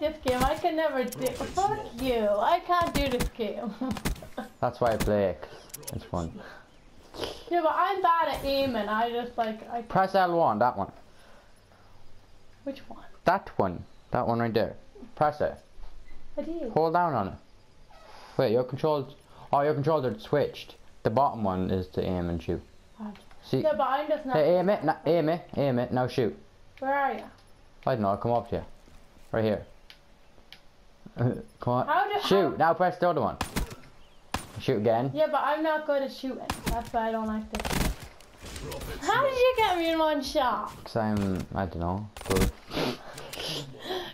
like this game. I can never do. Fuck you. I can't do this game. That's why I play it. 'cause It's fun. yeah, but I'm bad at aiming. I just like I. Press L1, that one. Which one? That one. That one right there. Press it. I did. Hold down on it. Wait, your controls. Oh, your controls are switched. The bottom one is to aim and shoot. See? Yeah, but I'm just not. Hey, aim it, na- aim it, aim it, now shoot. Where are you? I don't know, I'll come up to you. Right here. Uh, come on. How do- shoot, how- now press the other one. Shoot again. Yeah, but I'm not good at shooting. That's why I don't like this. How did you get me in one shot? Because I'm, I don't know, good.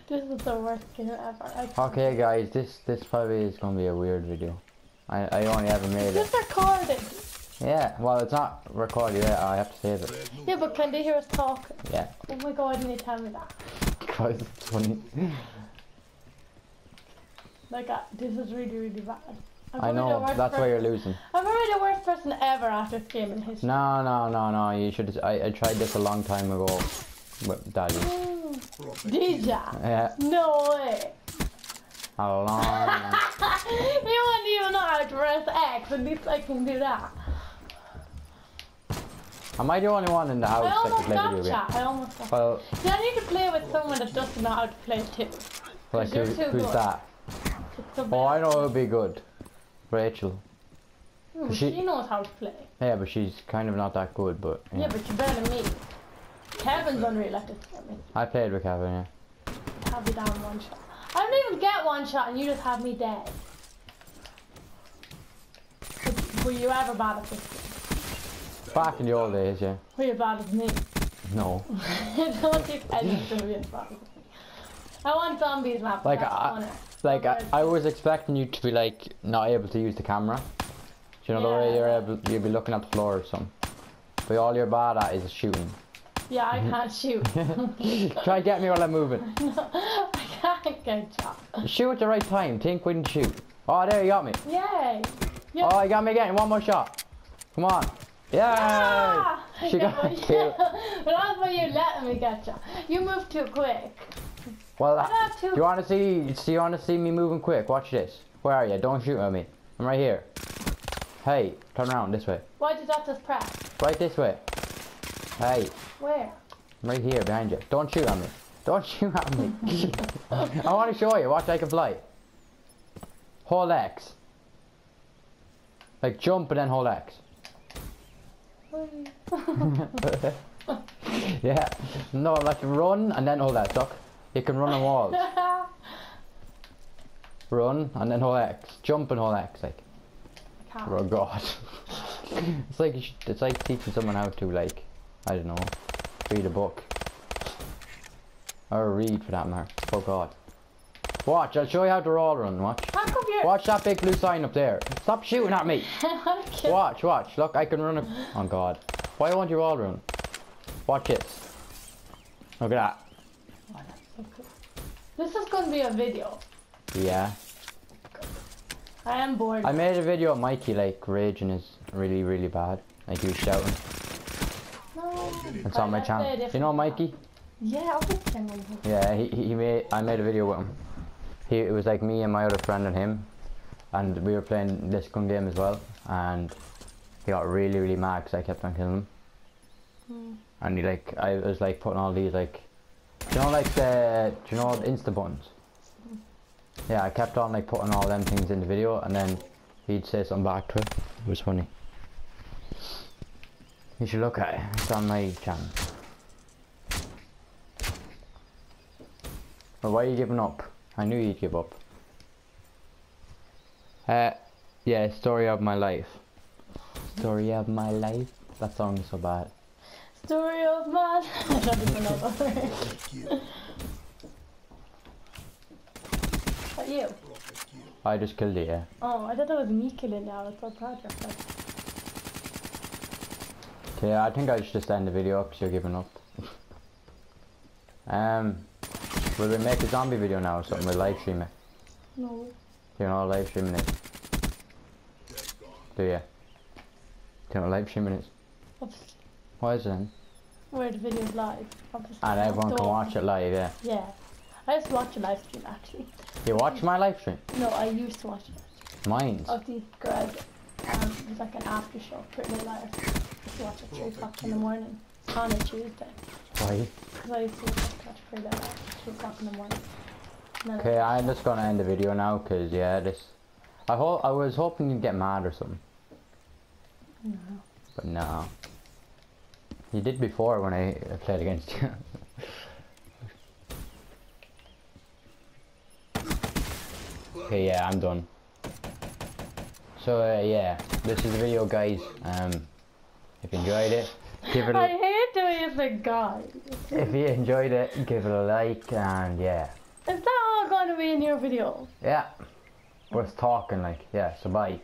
This is the worst game ever. Okay guys, this this probably is going to be a weird video. I, I only ever made it. Just recorded. Yeah, well it's not recorded yet, I have to save it. Yeah, but can they hear us talk? Yeah, Oh my god, didn't you tell me that? because it's funny. Like, uh, this is really, really bad. I know, that's why you're losing. I'm probably the worst person ever after this game in history. No, no, no, no, you should, I, I tried this a long time ago with Daddy. Did ya? Yeah, No way. a long you wouldn't even know how to press X, at least I can do that. Am I the only one in the house I that can play video games? I almost got Well, See, I need to play with someone that doesn't know how to play too. like who, who's good. that? Oh, I know it would be good. Rachel. Hmm, she- she knows how to play. Yeah, but she's kind of not that good, but Yeah, yeah. but you're better than me. Kevin's unreal at this. I played with Kevin, yeah. Have you down one shot. I don't even get one shot and you just have me dead. Were you ever bad at this game? Back in the old days, yeah. Were you bad as me? No. don't think anything to be as bad as me. I want zombies map. Like, I-. Like, I, I was expecting you to be, like, not able to use the camera. Do you know the way you're able, you'd be looking at the floor or something. But all you're bad at is shooting. Yeah, I can't shoot. Try get me while I'm moving. No, I can't get shot. Shoot at the right time. Think when shoot. Oh, there you got me. Yay! Yeah. Oh, you got me again. One more shot. Come on. Yeah. Ah! She Yeah, got but- killed. But that's why you letting me get you. You move too quick. Well, I do you want to see? Do you want to see me moving quick? Watch this. Where are you? Don't shoot at me. I'm right here. Hey, turn around this way. Why did that just press? Right this way. Hey, Where? I'm right here behind you. Don't shoot at me. Don't shoot at me. I want to show you. Watch, I can fly. Hold X. Like jump and then hold X. yeah. No, like run and then hold X. Look, you can run on walls. Run and then hold X. Jump and hold X. Like, Can't. oh god. it's like it's like teaching someone how to like, I don't know, read a book. Or read for that matter. Oh god. Watch, I'll show you how to roll run. Watch. How come you're? Watch that big blue sign up there. Stop shooting at me. I wanna kill- Watch, watch. Look, I can run a... Oh god. Why won't you all run? Watch this. Look at that. That's so cool. This is gonna be a video. Yeah. I am bored. I made a video of Mikey like raging is really, really bad. Like he was shouting. no. It's on my Right, let's play a channel. You know. Mikey? Yeah, I'll be him. Yeah, he, he made I made a video with him. He it was like me and my other friend and him, and we were playing this gun game as well. And he got really really mad because I kept on killing him. Hmm. And he like I was like putting all these like, you know like the do you know the Insta buttons? Yeah, I kept on like putting all them things in the video, and then he'd say something back to it. It was funny. You should look at it. It's on my channel. Well, why are you giving up? I knew you'd give up. Uh, yeah, story of my life. Story of my life. That song is so bad. Story of my. I don't even know words. But you? I just killed it, yeah. Oh, I thought that was me killing you. I was so proud of yourself. Okay, I think I should just end the video because you're giving up. um, will we make a zombie video now or something? We'll live stream it. No. Do you know what live streaming is? Do you? Do you know what live streaming is? Obviously. What is it then? Where the video's live. Obviously. And everyone can watch it live, yeah. Yeah. I just watch a live stream actually. You watch my live stream? No, I used to watch it. Mine's. Of the Greg. Um, it was like an after show, pretty live. I used to watch at 3 o'clock in the morning on a Tuesday. Why? Because I used to watch pretty at 2 o'clock in the morning. Okay, I'm just gonna end the video now, cause yeah, this. I hope I was hoping you'd get mad or something, No. but no. You did before when I played against you. okay, yeah, I'm done. So uh, yeah, this is the video, guys. Um, if you enjoyed it, give it. I A, hate doing it for guys. if you enjoyed it, give it a like, and yeah, Is that all going to be in your video? yeah. Worth talking, like yeah. So bye.